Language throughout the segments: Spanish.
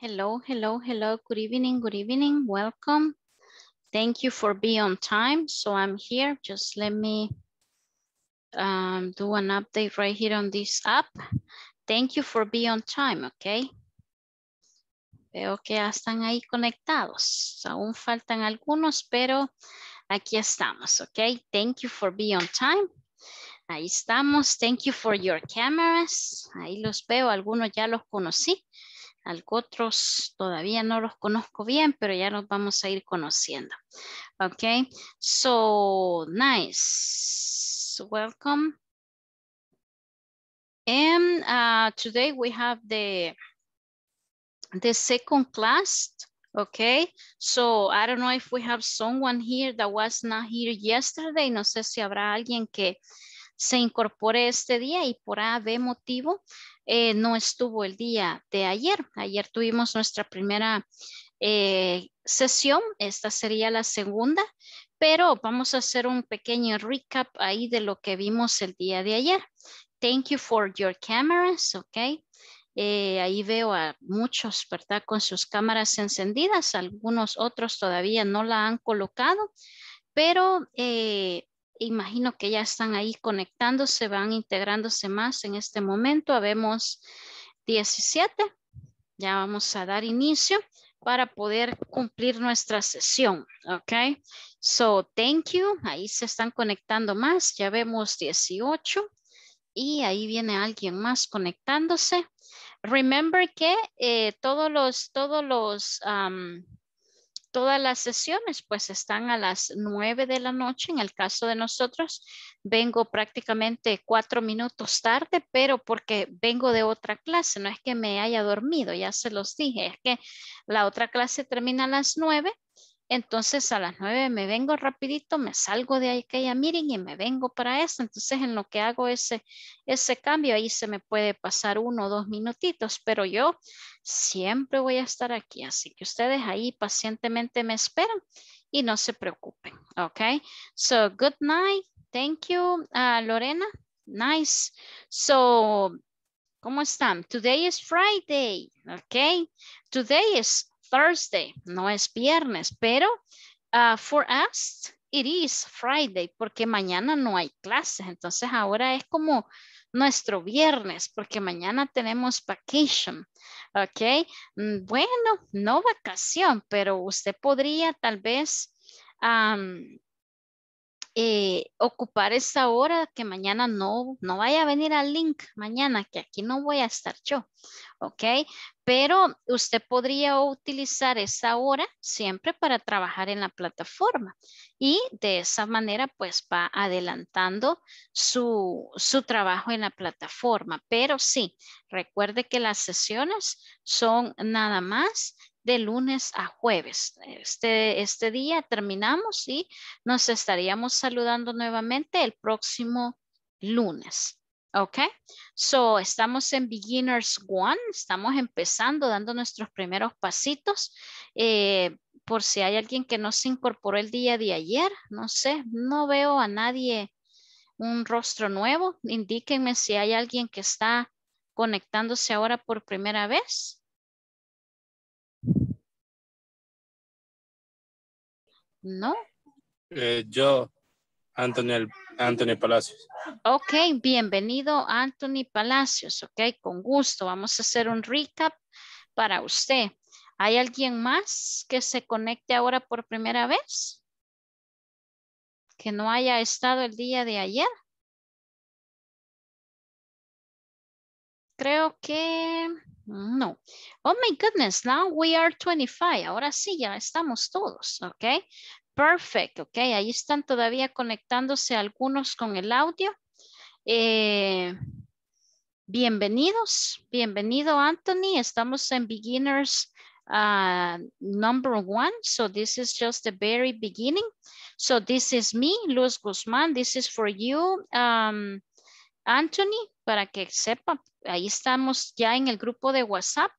Hello, hello, hello. Good evening, good evening. Welcome. Thank you for being on time. So I'm here. Just let me um, do an update right here on this app. Thank you for being on time, okay? Veo que ya están ahí conectados. Aún faltan algunos, pero aquí estamos, okay? Thank you for being on time. Ahí estamos. Thank you for your cameras. Ahí los veo. Algunos ya los conocí. Otros todavía no los conozco bien, pero ya nos vamos a ir conociendo. Okay, so nice. Welcome. And uh, today we have the, the second class. Okay, so I don't know if we have someone here that was not here yesterday. No sé si habrá alguien que se incorpore este día y por A, motivo eh, no estuvo el día de ayer. Ayer tuvimos nuestra primera eh, sesión, esta sería la segunda, pero vamos a hacer un pequeño recap ahí de lo que vimos el día de ayer. Thank you for your cameras, ok. Eh, ahí veo a muchos, ¿verdad? Con sus cámaras encendidas, algunos otros todavía no la han colocado, pero imagino que ya están ahí conectándose, van integrándose más en este momento. Habemos 17. Ya vamos a dar inicio para poder cumplir nuestra sesión. Ok. So, thank you. Ahí se están conectando más. Ya vemos 18. Y ahí viene alguien más conectándose. Remember que eh, todos los, todos los, todas las sesiones pues están a las nueve de la noche. En el caso de nosotros, vengo prácticamente cuatro minutos tarde, pero porque vengo de otra clase, no es que me haya dormido, ya se los dije, es que la otra clase termina a las nueve entonces a las nueve me vengo rapidito, me salgo de aquella meeting y me vengo para eso. Entonces en lo que hago ese, ese cambio, ahí se me puede pasar uno o dos minutitos, pero yo siempre voy a estar aquí. Así que ustedes ahí pacientemente me esperan y no se preocupen. Ok. So good night. Thank you, uh, Lorena. Nice. So, ¿cómo están? Today is Friday. Ok. Today is Thursday, no es viernes, pero uh, for us it is Friday porque mañana no hay clases, entonces ahora es como nuestro viernes porque mañana tenemos vacation, ¿ok? Mm, bueno, no vacación, pero usted podría tal vez eh, ocupar esa hora que mañana no, no vaya a venir al link mañana, que aquí no voy a estar yo, ¿ok? Pero usted podría utilizar esa hora siempre para trabajar en la plataforma y de esa manera pues va adelantando su, su trabajo en la plataforma. Pero sí, recuerde que las sesiones son nada más de lunes a jueves. Este, este día terminamos y nos estaríamos saludando nuevamente el próximo lunes. Ok, so estamos en Beginners One, estamos empezando dando nuestros primeros pasitos. Eh, por si hay alguien que no se incorporó el día de ayer, no sé, no veo a nadie un rostro nuevo. Indíquenme si hay alguien que está conectándose ahora por primera vez. ¿No? Eh, yo, Anthony, Anthony Palacios. Ok, bienvenido Anthony Palacios. Ok, con gusto. Vamos a hacer un recap para usted. ¿Hay alguien más que se conecte ahora por primera vez? Que no haya estado el día de ayer. Creo que no. Oh my goodness, now we are 25. Ahora sí, ya estamos todos, ¿ok? Perfect, ok. Ahí están todavía conectándose algunos con el audio. Eh, bienvenidos, bienvenido Anthony. Estamos en beginners uh, number one. So this is just the very beginning. So this is me, Luz Guzmán. This is for you, um, Anthony, para que sepa ahí estamos ya en el grupo de WhatsApp.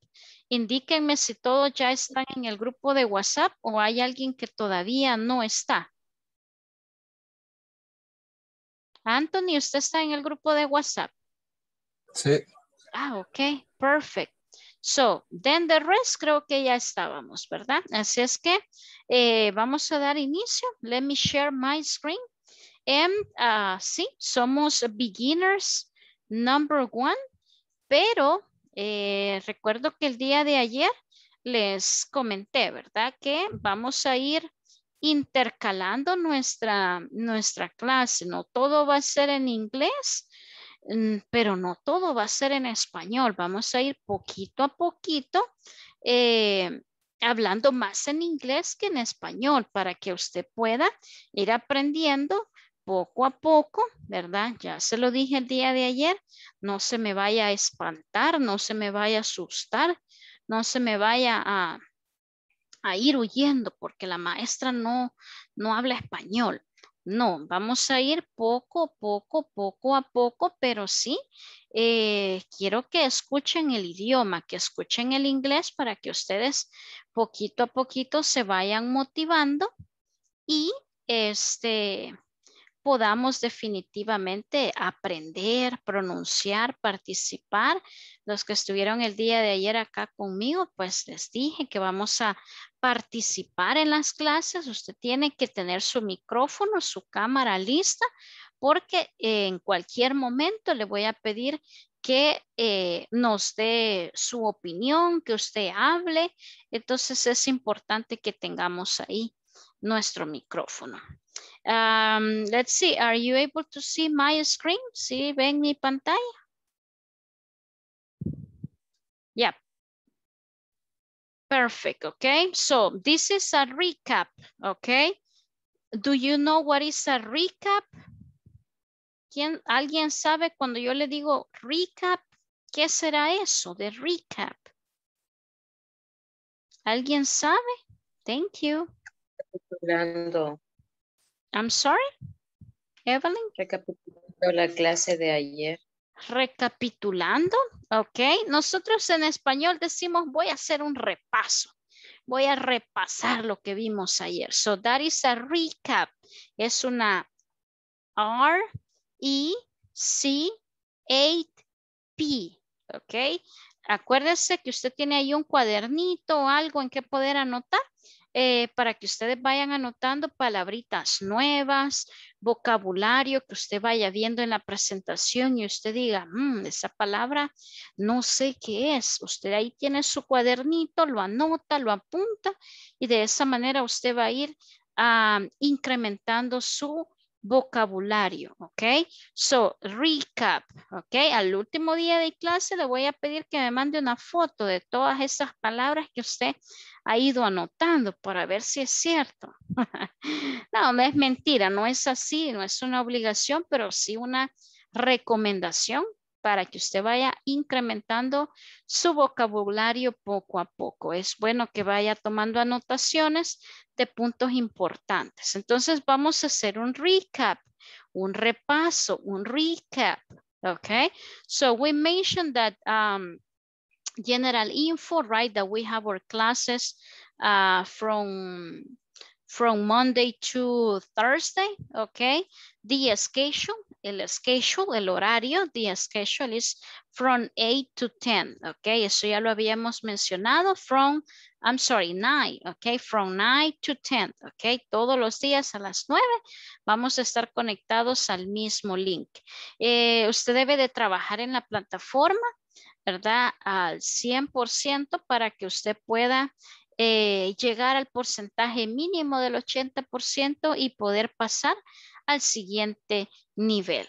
Indíquenme si todos ya están en el grupo de WhatsApp o hay alguien que todavía no está. Anthony, ¿usted está en el grupo de WhatsApp? Sí. Ah, ok, perfect. So, then the rest creo que ya estábamos, ¿verdad? Así es que eh, vamos a dar inicio. Let me share my screen. And uh, sí, somos beginners number one, pero eh, recuerdo que el día de ayer les comenté, ¿verdad? Que vamos a ir intercalando nuestra, nuestra clase. No todo va a ser en inglés, mm, pero no todo va a ser en español. Vamos a ir poquito a poquito eh, hablando más en inglés que en español para que usted pueda ir aprendiendo poco a poco, ¿verdad? Ya se lo dije el día de ayer, no se me vaya a espantar, no se me vaya a asustar, no se me vaya a, a ir huyendo porque la maestra no, no habla español. No, vamos a ir poco, poco, poco a poco, pero sí eh, quiero que escuchen el idioma, que escuchen el inglés para que ustedes poquito a poquito se vayan motivando y este podamos definitivamente aprender, pronunciar, participar. Los que estuvieron el día de ayer acá conmigo, pues les dije que vamos a participar en las clases. Usted tiene que tener su micrófono, su cámara lista, porque en cualquier momento le voy a pedir que eh, nos dé su opinión, que usted hable. Entonces es importante que tengamos ahí nuestro micrófono. Um, let's see, are you able to see my screen? ¿Sí ven mi pantalla? Yeah. Perfect, okay? So this is a recap, okay? Do you know what is a recap? ¿Quién, ¿Alguien sabe cuando yo le digo recap? ¿Qué será eso de recap? ¿Alguien sabe? Thank you. I'm sorry, Evelyn. Recapitulando la clase de ayer. Recapitulando, ok. Nosotros en español decimos voy a hacer un repaso. Voy a repasar lo que vimos ayer. So that is a recap. Es una R, E, C, 8, P. Ok. Acuérdese que usted tiene ahí un cuadernito o algo en que poder anotar. Eh, para que ustedes vayan anotando palabritas nuevas, vocabulario que usted vaya viendo en la presentación y usted diga, mm, esa palabra no sé qué es. Usted ahí tiene su cuadernito, lo anota, lo apunta y de esa manera usted va a ir incrementando su vocabulario, ¿ok? So, recap, ¿ok? Al último día de clase le voy a pedir que me mande una foto de todas esas palabras que usted ha ido anotando para ver si es cierto. no, no es mentira, no es así, no es una obligación, pero sí una recomendación para que usted vaya incrementando su vocabulario poco a poco. Es bueno que vaya tomando anotaciones de puntos importantes. Entonces vamos a hacer un recap, un repaso, un recap. Okay, so we mentioned that um, general info, right? That we have our classes uh, from from Monday to Thursday, okay? The schedule, el schedule, el horario, the schedule is from 8 to 10, okay? Eso ya lo habíamos mencionado, from, I'm sorry, 9, okay? From 9 to 10, okay? Todos los días a las 9 vamos a estar conectados al mismo link. Eh, usted debe de trabajar en la plataforma, ¿verdad? Al 100% para que usted pueda eh, llegar al porcentaje mínimo del 80% y poder pasar al siguiente nivel.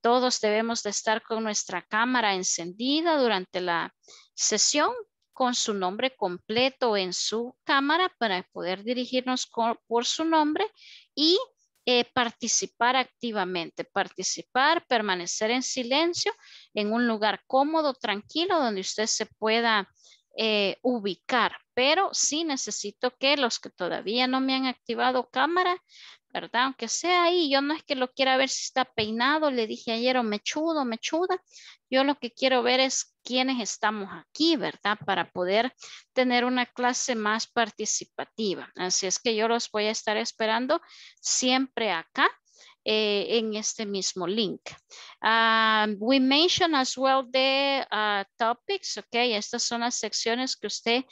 Todos debemos de estar con nuestra cámara encendida durante la sesión con su nombre completo en su cámara para poder dirigirnos por su nombre y eh, participar activamente, participar, permanecer en silencio en un lugar cómodo, tranquilo, donde usted se pueda eh, ubicar, pero sí necesito que los que todavía no me han activado cámara, ¿verdad? Aunque sea ahí, yo no es que lo quiera ver si está peinado, le dije ayer o mechudo, mechuda, yo lo que quiero ver es quiénes estamos aquí, ¿verdad? Para poder tener una clase más participativa. Así es que yo los voy a estar esperando siempre acá eh, en este mismo link. Um, we mention as well the uh, topics, ok, estas son las secciones que usted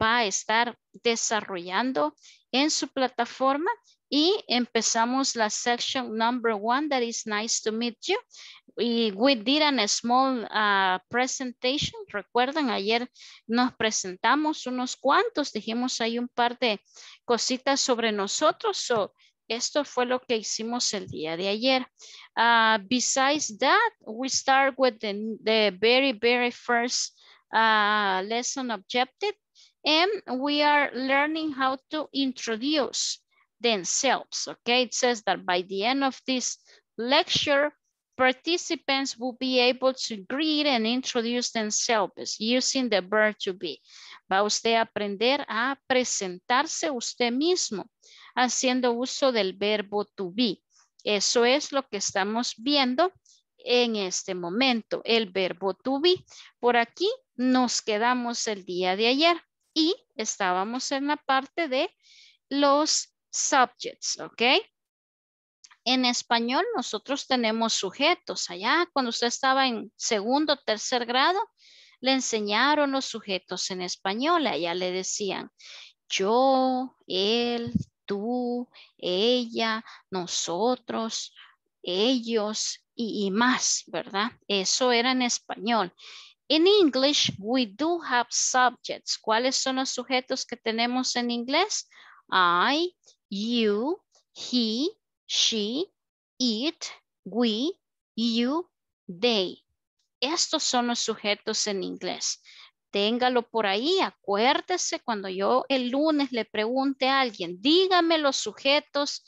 va a estar desarrollando en su plataforma y empezamos la section number one that is nice to meet you. We, did a small uh, presentation. Recuerdan, ayer nos presentamos unos cuantos, dijimos ahí un par de cositas sobre nosotros. So, esto fue lo que hicimos el día de ayer. Uh, besides that, we start with the, the very, very first uh, lesson objective. And we are learning how to introduce themselves. Okay, it says that by the end of this lecture, participants will be able to greet and introduce themselves using the verb to be. Va usted a aprender a presentarse usted mismo haciendo uso del verbo to be. Eso es lo que estamos viendo en este momento, el verbo to be. Por aquí nos quedamos el día de ayer y estábamos en la parte de los subjects, ¿ok? En español nosotros tenemos sujetos. Allá cuando usted estaba en segundo tercer grado, le enseñaron los sujetos en español. Allá le decían yo, él, tú, ella, nosotros, ellos y, y más, ¿verdad? Eso era en español. En English, we do have subjects. ¿Cuáles son los sujetos que tenemos en inglés? I, you, he, she, it, we, you, they. Estos son los sujetos en inglés. Téngalo por ahí, acuérdese cuando yo el lunes le pregunte a alguien, dígame los sujetos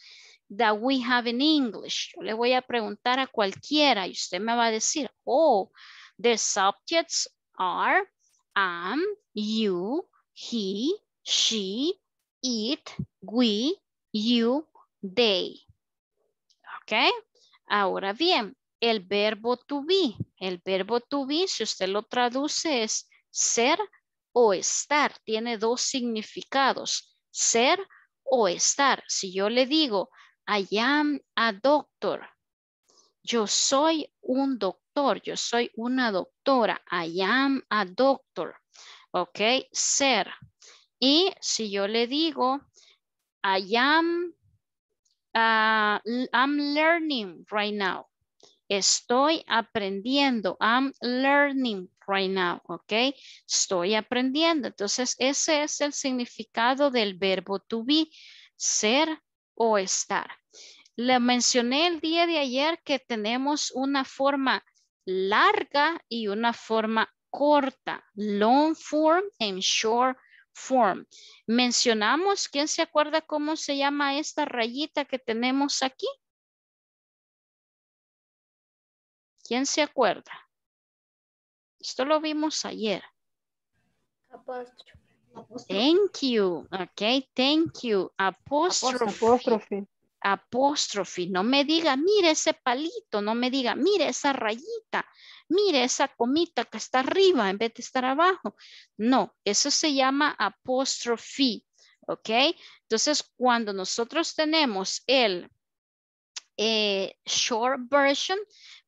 that we have in English. Yo le voy a preguntar a cualquiera y usted me va a decir, oh, the subjects are am, you, he, she, it, we, you, they. ¿Ok? Ahora bien, el verbo to be. El verbo to be, si usted lo traduce, es ser o estar. Tiene dos significados. Ser o estar. Si yo le digo, I am a doctor. Yo soy un doctor. Yo soy una doctora. I am a doctor. ¿Ok? Ser. Y si yo le digo, I am, uh, I'm learning right now. Estoy aprendiendo. I'm learning right now, ¿ok? Estoy aprendiendo. Entonces, ese es el significado del verbo to be, ser o estar. Le mencioné el día de ayer que tenemos una forma larga y una forma corta, long form and short form. Mencionamos, ¿quién se acuerda cómo se llama esta rayita que tenemos aquí? ¿Quién se acuerda? Esto lo vimos ayer. Thank you. Ok, thank you. Apostrophe. Apostrophe. No me diga, mire ese palito. No me diga, mire esa rayita mire esa comita que está arriba en vez de estar abajo. No, eso se llama apostrophe, ¿ok? Entonces, cuando nosotros tenemos el eh, short version,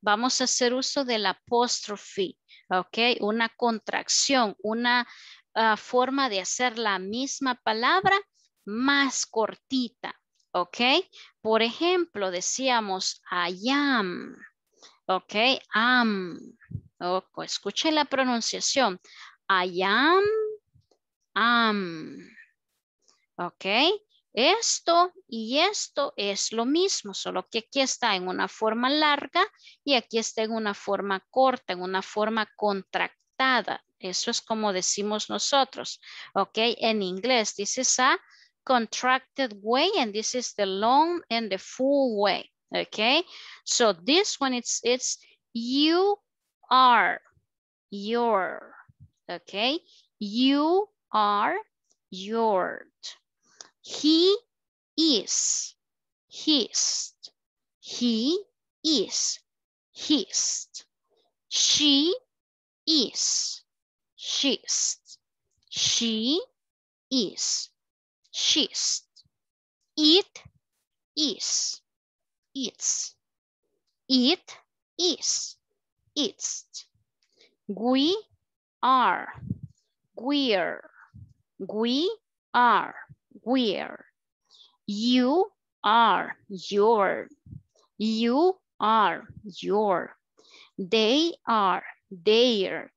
vamos a hacer uso del apostrophe, ¿ok? Una contracción, una ah, forma de hacer la misma palabra más cortita, ¿ok? Por ejemplo, decíamos I am, Ok, am. Oh, escuchen la pronunciación. I am, am. Ok, esto y esto es lo mismo, solo que aquí está en una forma larga y aquí está en una forma corta, en una forma contractada. Eso es como decimos nosotros. Ok, en inglés, is a contracted way and this is the long and the full way. Okay, so this one it's it's you are your. Okay, you are your. He is his. He is his. She is she's. She is she's. It is It is, its. We are, we're, we are, we're. You are, your. You are, your. They are, their.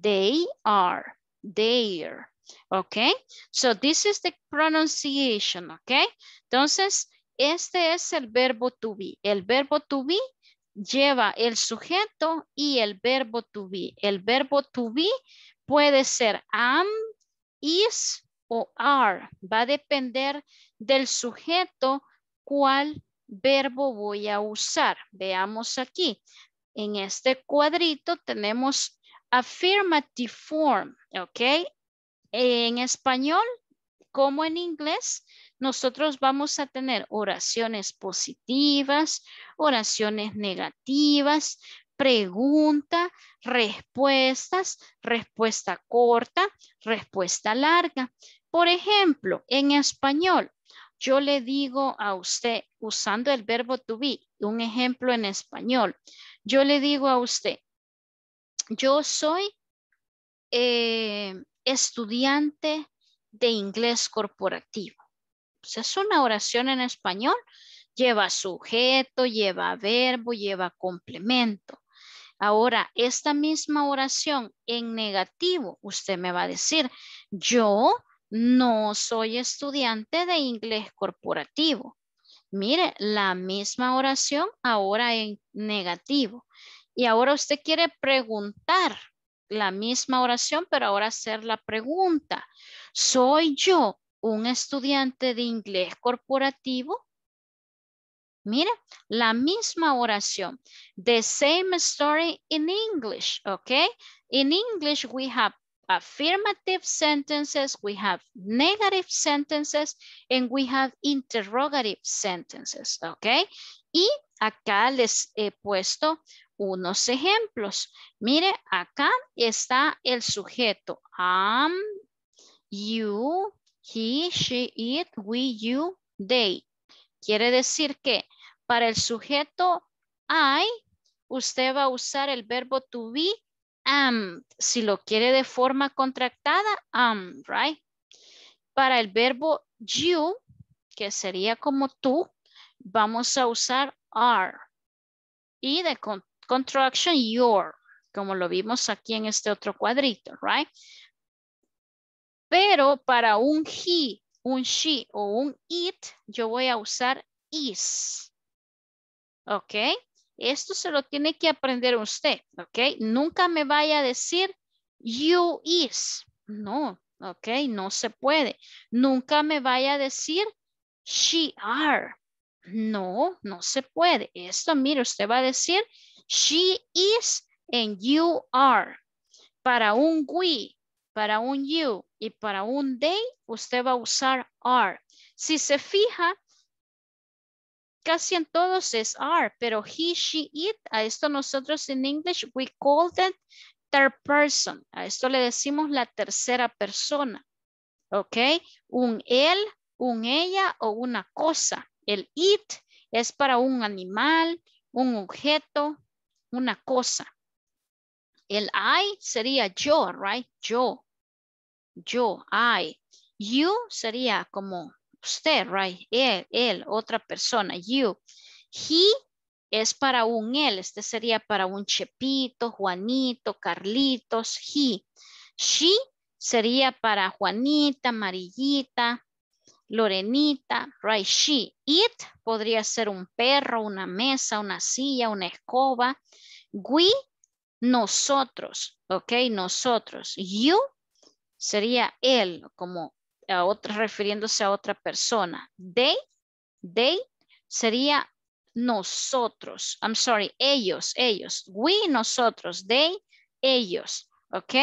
They are, their. Okay, so this is the pronunciation, okay? Entonces, este es el verbo to be. El verbo to be lleva el sujeto y el verbo to be. El verbo to be puede ser am, is o are. Va a depender del sujeto cuál verbo voy a usar. Veamos aquí. En este cuadrito tenemos affirmative form, ¿ok? En español, como en inglés, nosotros vamos a tener oraciones positivas, oraciones negativas, pregunta, respuestas, respuesta corta, respuesta larga. Por ejemplo, en español, yo le digo a usted, usando el verbo to be, un ejemplo en español, yo le digo a usted, yo soy eh, estudiante de inglés corporativo. Es una oración en español. Lleva sujeto, lleva verbo, lleva complemento. Ahora, esta misma oración en negativo, usted me va a decir, yo no soy estudiante de inglés corporativo. Mire, la misma oración ahora en negativo. Y ahora usted quiere preguntar la misma oración, pero ahora hacer la pregunta. ¿Soy yo un estudiante de inglés corporativo? Mira, la misma oración. The same story in English, okay? In English, we have affirmative sentences, we have negative sentences, and we have interrogative sentences, okay? Y acá les he puesto unos ejemplos. Mire, acá está el sujeto. Am, you, he, she, it, we, you, they. Quiere decir que para el sujeto I, usted va a usar el verbo to be am. Si lo quiere de forma contractada, am, right? Para el verbo you, que sería como tú, vamos a usar are. Y de Construction your, como lo vimos aquí en este otro cuadrito, right? Pero para un he, un she o un it, yo voy a usar is. ¿Ok? Esto se lo tiene que aprender usted, ¿ok? Nunca me vaya a decir you is. No, ¿ok? No se puede. Nunca me vaya a decir she are. No, no se puede. Esto, mire, usted va a decir She is and you are. Para un we, para un you y para un they, usted va a usar are. Si se fija, casi en todos es are, pero he, she, it, a esto nosotros en English we call that third person. A esto le decimos la tercera persona. ¿Ok? Un él, un ella o una cosa. El it es para un animal, un objeto, una cosa. El I sería yo, right? Yo. Yo, I. You sería como usted, right? Él, él, otra persona, you. He es para un él. Este sería para un Chepito, Juanito, Carlitos, he. She sería para Juanita, Amarillita, Lorenita, right? She. It podría ser un perro, una mesa, una silla, una escoba. We, nosotros, ok, nosotros. You sería él, como a otra, refiriéndose a otra persona. They, they sería nosotros. I'm sorry, ellos, ellos. We, nosotros. They, ellos. ¿Ok?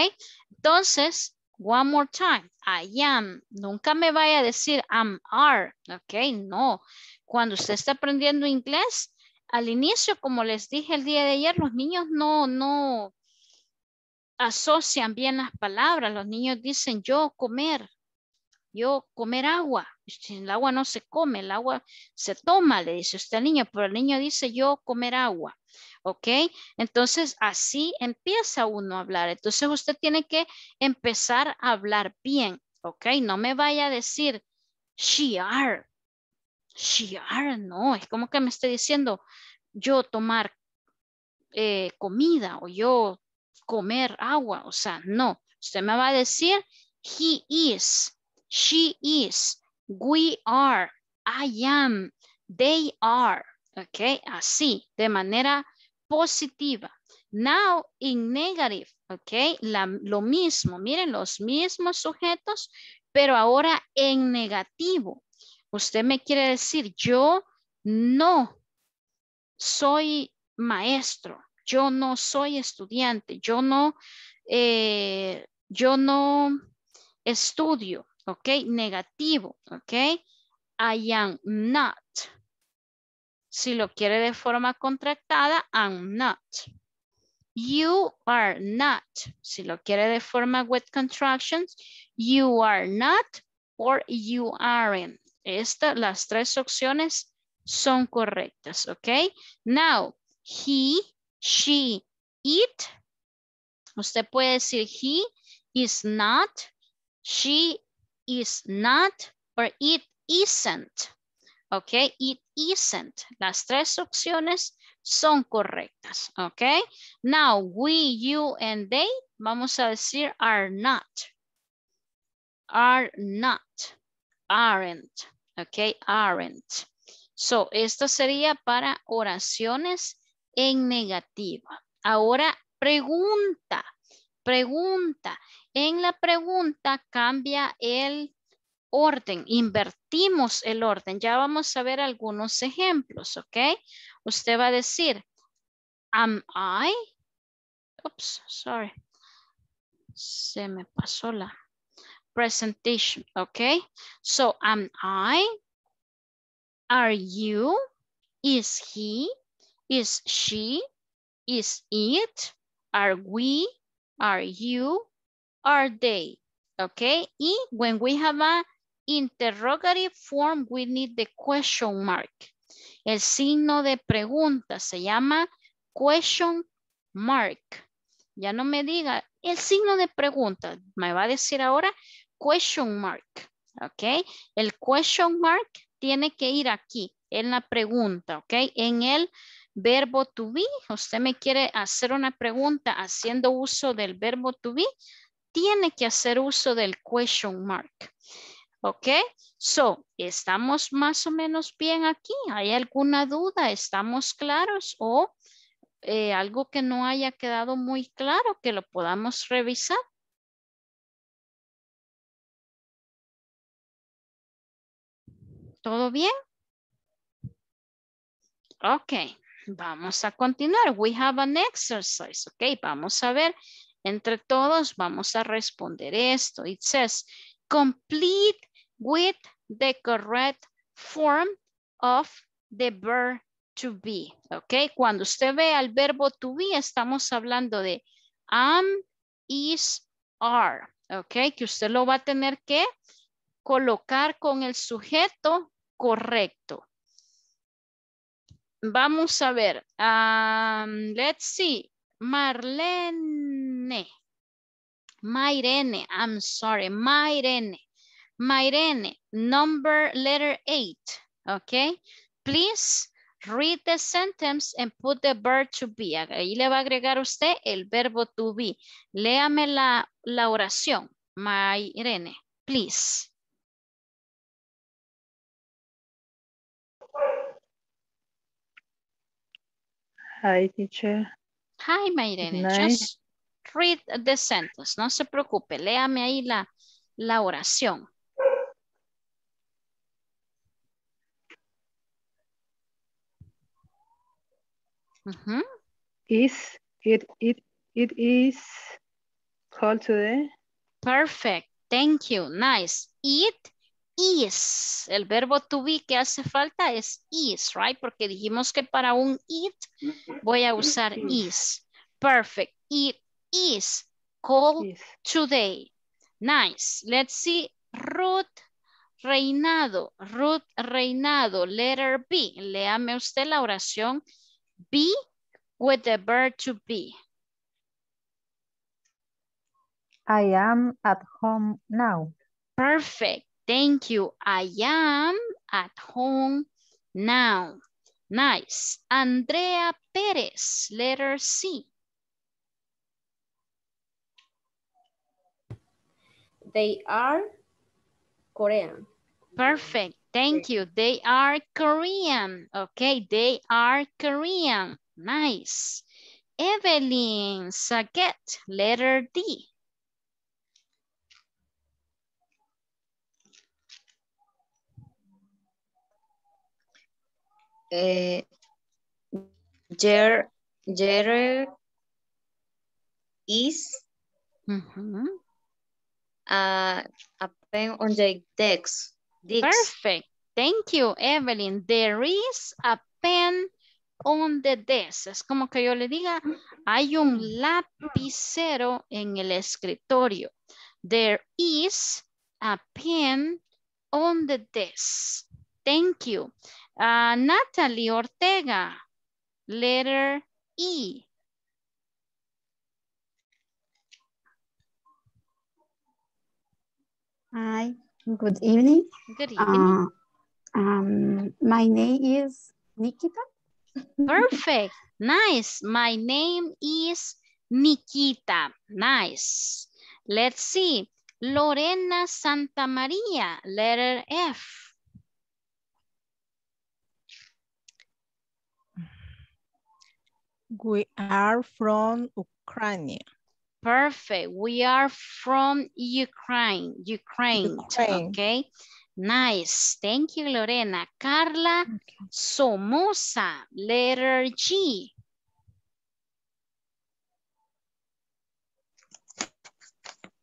Entonces, One more time. I am. Nunca me vaya a decir am are. Ok, no. Cuando usted está aprendiendo inglés, al inicio, como les dije el día de ayer, los niños no, no asocian bien las palabras. Los niños dicen yo comer. yo comer agua. El agua no se come, el agua se toma, le dice usted al niño, pero el niño dice yo comer agua. ¿Ok? Entonces así empieza uno a hablar. Entonces usted tiene que empezar a hablar bien. ¿Ok? No me vaya a decir she are. She are, no, es como que me esté diciendo yo tomar eh, comida o yo comer agua. O sea, no. Usted me va a decir he is. She is. We are. I am. They are. Ok, así, de manera positiva. Now, in negative, ok, lo mismo. Miren, los mismos sujetos, pero ahora en negativo. Usted me quiere decir, yo no soy maestro, yo no soy estudiante, yo no, eh, yo no estudio, ¿ok? Negativo, ¿ok? I am not. Si lo quiere de forma contractada, I'm not. You are not. Si lo quiere de forma with contractions, you are not or you aren't. Estas, las tres opciones son correctas, ¿ok? Now, he, she, it. Usted puede decir he is not, she is not or it isn't. Ok, it isn't. Las tres opciones son correctas. Ok, now we, you, and they, vamos a decir are not. Are not. Aren't. Ok, aren't. So, esto sería para oraciones en negativa. Ahora, pregunta. Pregunta. En la pregunta cambia el orden, invertimos el orden. Ya vamos a ver algunos ejemplos, ¿ok? Usted va a decir, am I? Oops, sorry. Se me pasó la presentation, ¿ok? So, am I? Are you? Is he? Is she? Is it? Are we? Are you? are they? Okay, y when we have a interrogative form, we need the question mark. El signo de pregunta se llama question mark. Ya no me diga el signo de pregunta. Me va a decir ahora question mark. Ok. El question mark tiene que ir aquí en la pregunta. Ok. En el verbo to be. Usted me quiere hacer una pregunta haciendo uso del verbo to be tiene que hacer uso del question mark. ¿Ok? So, ¿estamos más o menos bien aquí? ¿Hay alguna duda? ¿Estamos claros? ¿O eh, algo que no haya quedado muy claro que lo podamos revisar? ¿Todo bien? Ok, vamos a continuar. We have an exercise. Ok, vamos a ver entre todos vamos a responder esto. It says, complete with the correct form of the verb to be. ¿Ok? Cuando usted ve al verbo to be, estamos hablando de am, is, are. ¿Ok? Que usted lo va a tener que colocar con el sujeto correcto. Vamos a ver. Um, let's see. Marlene. Mairene, I'm sorry, Mairene. Mairene, number letter eight, okay? Please read the sentence and put the verb to be. Ahí le va a agregar usted el verbo to be. Léame la, la oración, Mairene, please. Hi, teacher. Hi, Mayrene. Just read the sentence. No se preocupe. Léame ahí la, la oración. Is it, it, it is called today? Perfect. Thank you. Nice. It is. El verbo to be que hace falta es is, right? Porque dijimos que para un it voy a usar is. Perfect. It is called today. Nice. Let's see. Ruth reinado. Ruth reinado. Letter B. Léame usted la oración be with the verb to be. I am at home now. Perfect. Thank you. I am at home now. Nice. Andrea Perez, letter C. They are Korean. Perfect. Thank you. They are Korean. Okay, they are Korean. Nice. Evelyn Saget, letter D. Eh, there, there is Mhm. A, a pen on the desk. desk. Perfect. Thank you, Evelyn. There is a pen on the desk. Es como que yo le diga, hay un lapicero en el escritorio. There is a pen on the desk. Thank you. Ah, Natalie Ortega, letter E. Hi, good evening. Good evening. Uh, um, my name is Nikita. Perfect. Nice. My name is Nikita. Nice. Let's see. Lorena Santa Maria, letter F. We are from Ukraine. Perfect. We are from Ukraine. Ukraine. Ukraine. Okay. Nice. Thank you, Lorena. Carla Somoza, letter G.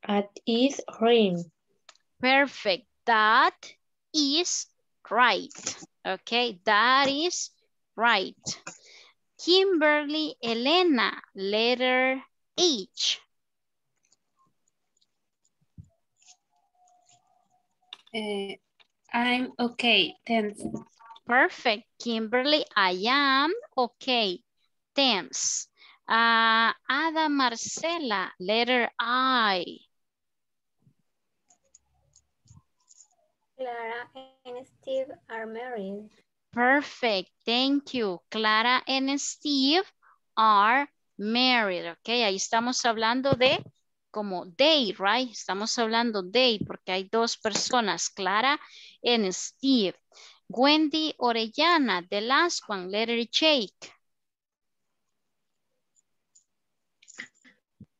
At is rain. Perfect. That is right. Okay, that is right. Kimberly Elena, letter H. Eh, I'm okay, thanks. Perfect. Kimberly, I am okay. Thanks. Uh, Ada Marcela, letter I. Clara and Steve are married. Perfect. Thank you. Clara and Steve are married. Ok, ahí estamos hablando de como they, right? Estamos hablando they porque hay dos personas, Clara and Steve. Wendy Orellana, the last one, letter Jake.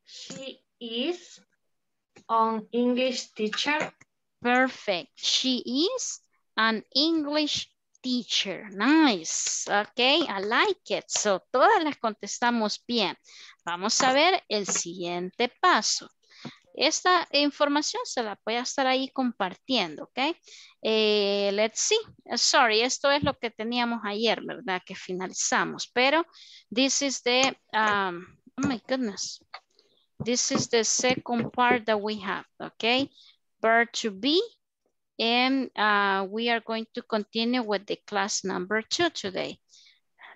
She is an English teacher. Perfect. She is an English teacher. Nice. Ok, I like it. So, todas las contestamos bien. Vamos a ver el siguiente paso. Esta información se la voy a estar ahí compartiendo, ¿ok? Eh, let's see. Uh, Sorry, esto es lo que teníamos ayer, ¿verdad? Que finalizamos, pero this is the, um, oh my goodness. This is the second part that we have, okay? Verb to be, and uh, we are going to continue with the class number two today.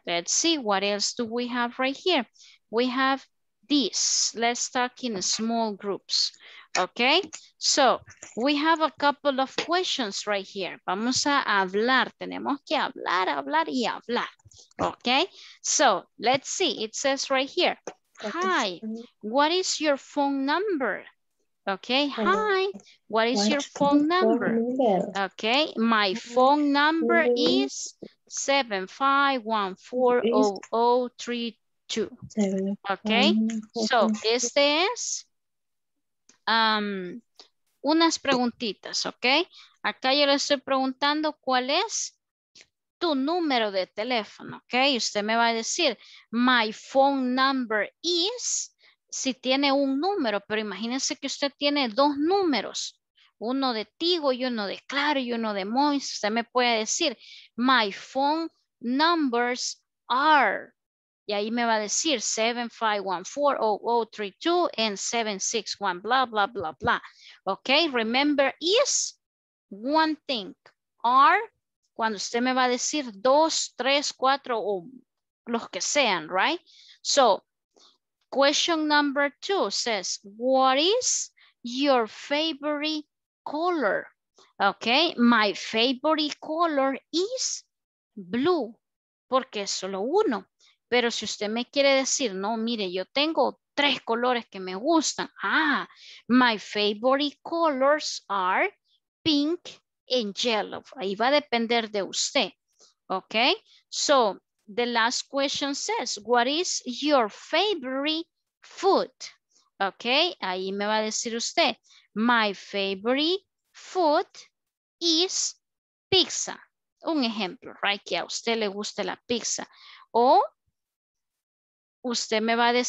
Let's see, what else do we have right here? We have this. Let's talk in small groups, okay? So, we have a couple of questions right here. Vamos a hablar, tenemos que hablar, hablar y hablar, okay? So, let's see, it says right here, Hi, what is your phone number? Okay, hi, what is your phone number? Okay, my phone number is 75140032. Okay, so este es um, unas preguntitas, ok. Acá yo le estoy preguntando cuál es tu número de teléfono, ok. Usted me va a decir, my phone number is, si tiene un número, pero imagínense que usted tiene dos números, uno de Tigo y uno de Claro y uno de Mois. Usted me puede decir, my phone numbers are, y ahí me va a decir 75140032 and 761, bla, bla, bla, bla. Ok, remember is one thing. Are, cuando usted me va a decir dos, tres, cuatro o los que sean, right? So, question number two says, what is your favorite color? Okay, my favorite color is blue, porque es solo uno. Pero si usted me quiere decir, no, mire, yo tengo tres colores que me gustan. Ah, my favorite colors are pink and yellow. Ahí va a depender de usted. Okay, so the last question says, what is your favorite food? Okay, ahí me va a decir usted, my favorite food is pizza. Un ejemplo, right? Que a usted le guste la pizza. O usted me va a decir